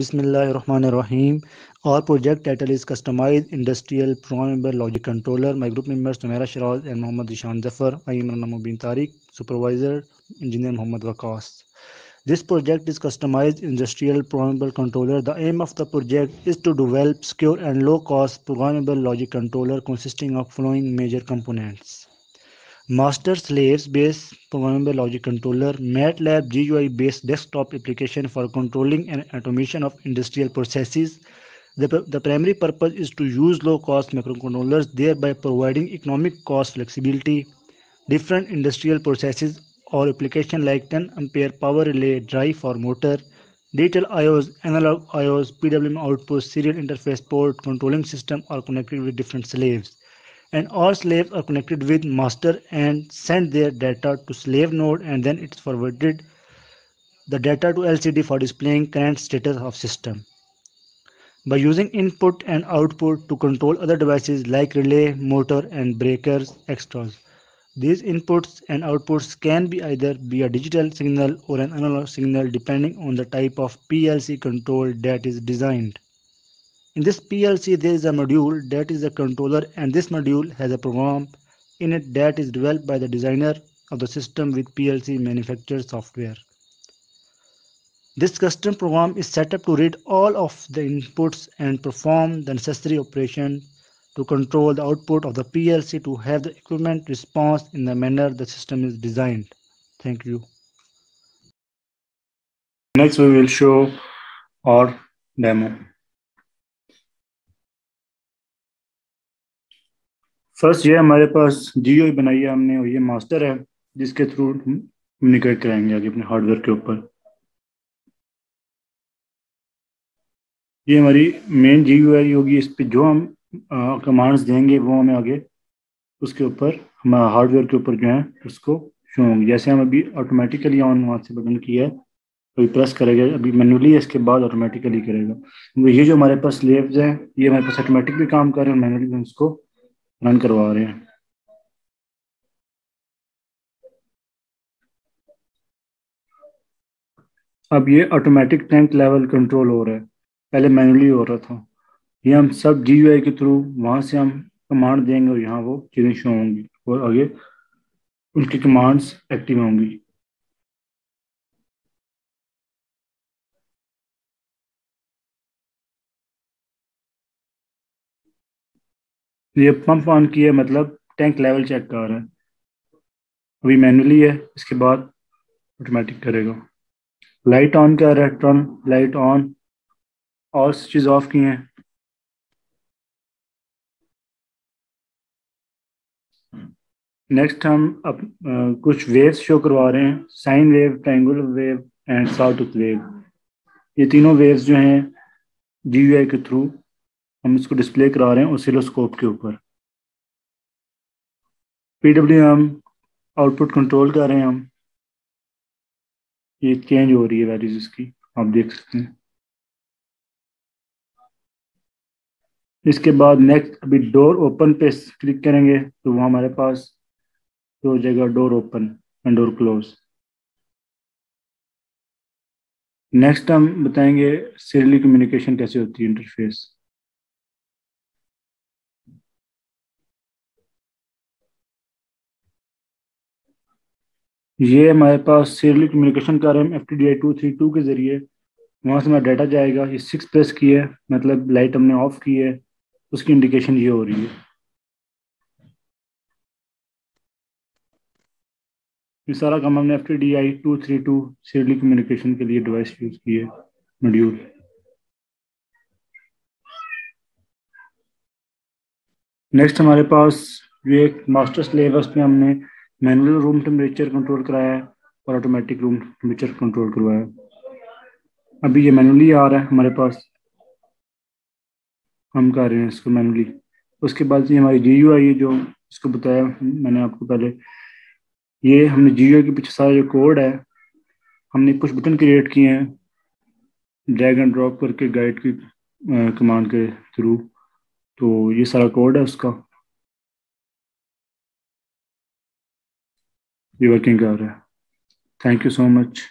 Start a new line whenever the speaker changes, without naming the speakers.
Bismillahirrahmanirrahim. Our project title is Customized Industrial Programmable Logic Controller. My group members Tamara Shiraz and Mohammad Ishan Zafar. I am Rana Mubin Tariq, Supervisor, Engineer Mohammad Waqas. This project is Customized Industrial Programmable Controller. The aim of the project is to develop secure and low-cost programmable logic controller consisting of following major components master slaves based programmable logic controller matlab gui based desktop application for controlling and automation of industrial processes the, the primary purpose is to use low cost microcontrollers thereby providing economic cost flexibility different industrial processes or application like 10 ampere power relay drive for motor digital ios analog ios pwm output serial interface port controlling system are connected with different slaves and all slaves are connected with master and send their data to slave node and then it's forwarded the data to LCD for displaying current status of system. By using input and output to control other devices like relay, motor and breakers, extras. These inputs and outputs can be either be a digital signal or an analog signal depending on the type of PLC control that is designed. In this PLC, there is a module that is a controller and this module has a program in it that is developed by the designer of the system with PLC manufactured software. This custom program is set up to read all of the inputs and perform the necessary operation to control the output of the PLC to have the equipment response in the manner the system is designed. Thank you.
Next, we will show our demo. First ये हमारे पास जियो बनाई है हमने और ये master है जिसके through हम निकट कराएंगे आगे अपने हार्डवेयर के ऊपर ये हमारी मेन जी यू आई होगी इस पर जो हम कमांड्स देंगे वो हमें आगे उसके ऊपर हमारा हार्डवेयर के ऊपर जो है उसको शो होंगे जैसे हम अभी ऑटोमेटिकली ऑन वहाँ से बटन किया है अभी प्रेस करेगा अभी मैनुअली इसके बाद ऑटोमेटिकली करेगा ये जो हमारे पास लेव्स हैं ये हमारे पास ऑटोमेटिकली काम कर रहे हैं मैनुअली उसको रन करवा रहे हैं अब ये ऑटोमेटिक टैंक लेवल कंट्रोल हो रहा है पहले मैनुअली हो रहा था ये हम सब जी के थ्रू वहां से हम कमांड देंगे और यहाँ वो चीज़ें शो होंगी और आगे उनकी कमांड्स एक्टिव होंगी तो ये पंप ऑन किया मतलब टैंक लेवल चेक कर रहा है अभी मैनुअली है इसके बाद ऑटोमेटिक करेगा लाइट ऑन कर रहा है टर्न लाइट ऑन और स्विचेज ऑफ किए हैं नेक्स्ट हम अब कुछ वेव्स शो करवा रहे हैं sine wave triangular wave and sawtooth wave ये तीनों वेव्स जो हैं जी के थ्रू हम इसको डिस्प्ले करा रहे हैं ओसिलोस्कोप के ऊपर पीडब्ल्यू एम आउटपुट कंट्रोल कर रहे हैं हम ये चेंज हो रही है वैल्यूज इसकी आप देख सकते हैं इसके बाद नेक्स्ट अभी डोर ओपन पे क्लिक करेंगे तो वहाँ हमारे पास जो हो जाएगा door open and door close next हम बताएंगे सीरियली कम्युनिकेशन कैसे होती है इंटरफेस ये हमारे पास सीरियल कम्युनिकेशन कर रहे हैं F T two three two के जरिए वहाँ से हमारा डाटा जाएगा ये सिक्स प्रेस की है मतलब लाइट हमने ऑफ की है उसकी इंडिकेशन ये हो रही है ये सारा काम हमने F T D I two three two serial communication के लिए डिवाइस यूज़ की है मॉड्यूल नेक्स्ट हमारे पास ये एक मास्टर सिलेबस में हमने मैनुअल रूम टेम्परेचर कंट्रोल कराया है और ऑटोमेटिक रूम टेम्परेचर कंट्रोल करवाया अभी ये मैनुअली आ रहा है हमारे पास हम कर रहे हैं इसको मैनुअली उसके बाद ये हमारी जी यू आई है जो इसको बताया मैंने आपको पहले ये हमने जी यू आई के पीछे सारा जो कोड है हमने कुछ बटन क्रिएट किए हैं ड्रैग एंड ड्रॉप करके गाइड की कमांड के थ्रू तो ये सारा कोड है उसका You're working, Gaurav. Thank you so much.